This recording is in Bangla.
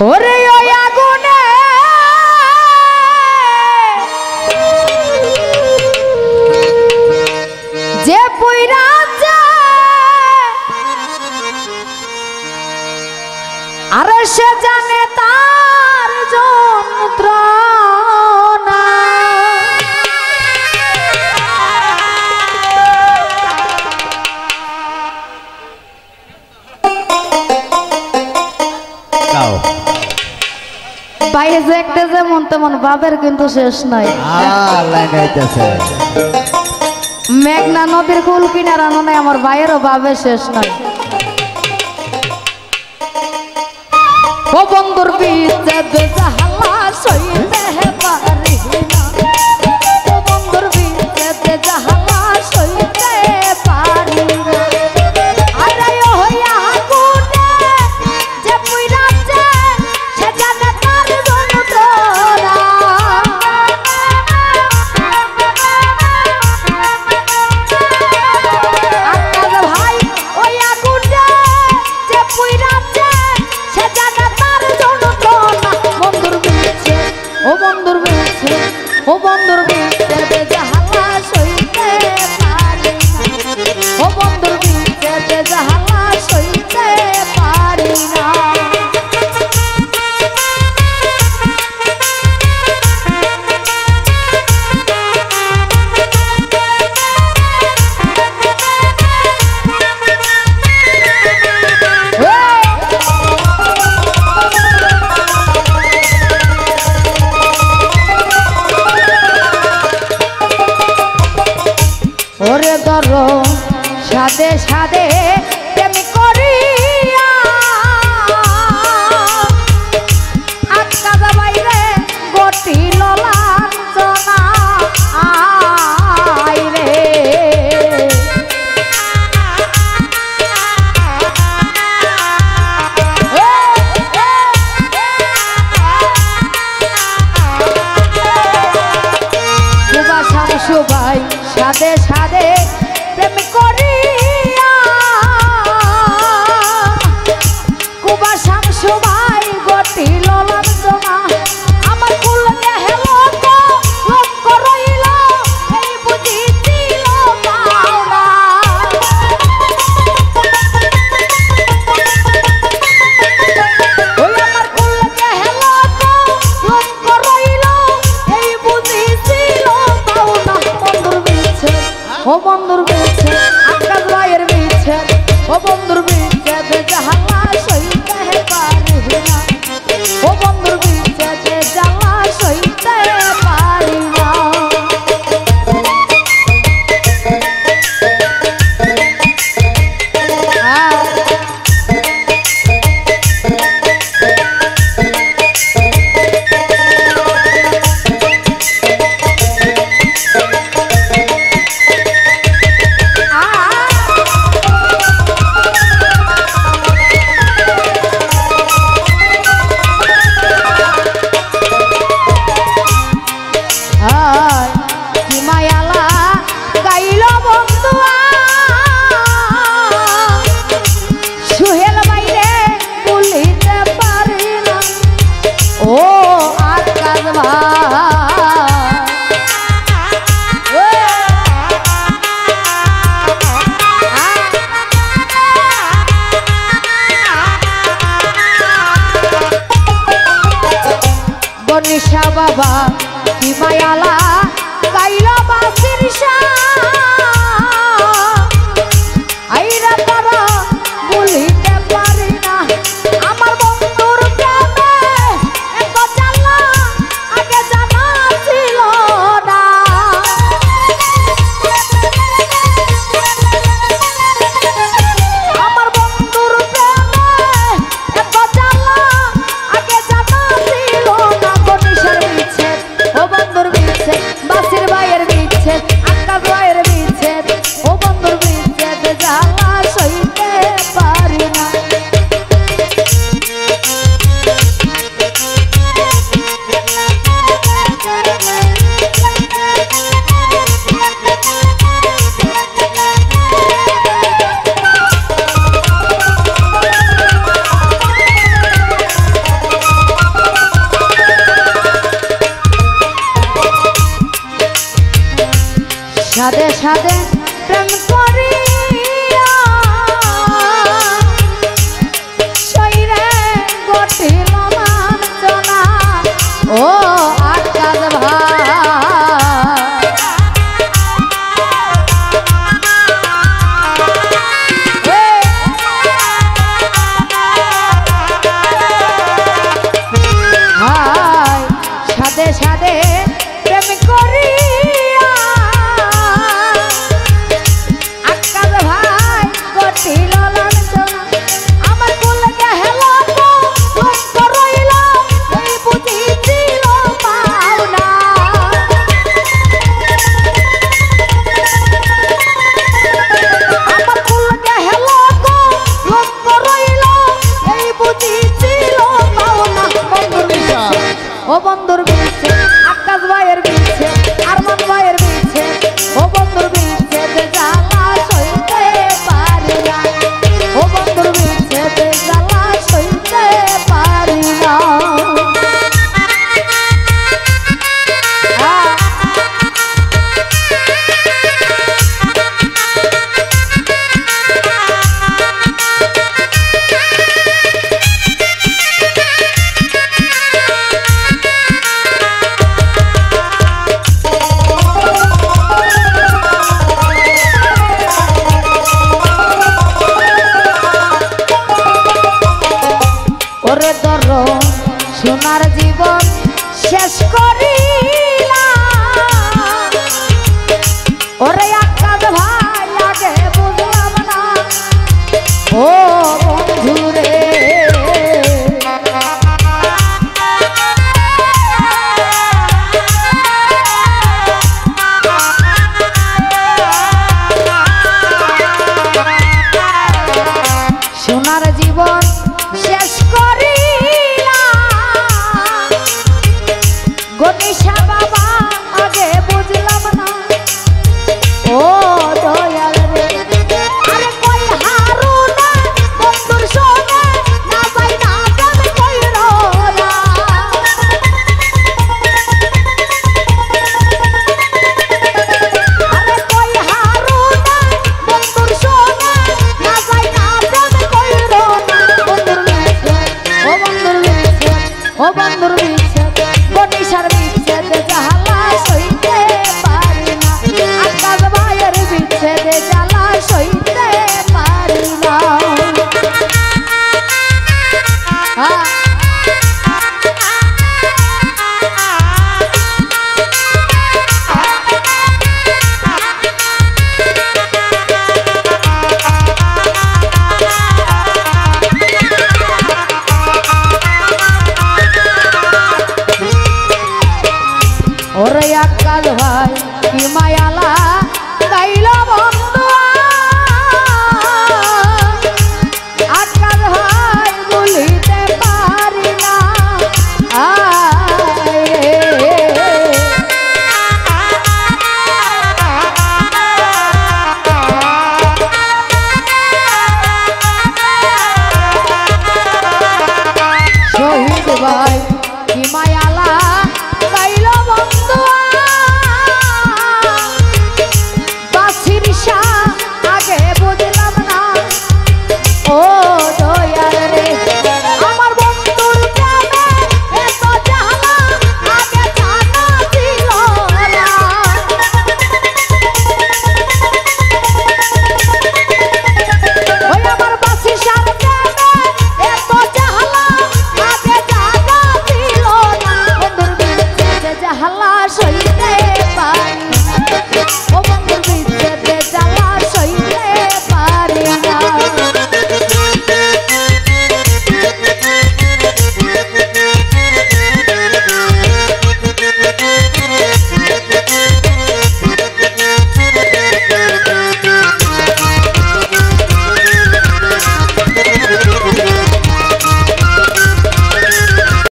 हो रे এই যে একটা যেমন তেমন বাবের কিন্তু শেষ নাই। মেঘনা নদীর কুল কিনার নাই আমার ভাইয়েরও বাবের শেষ নাই। ও বন্ধুর বিচ্ছেদ ওরে দরম গণেশা বাবা কি মায়ালা গাইল বাসির সা ওরে ধরো সোনার জীবন শেষ করিলা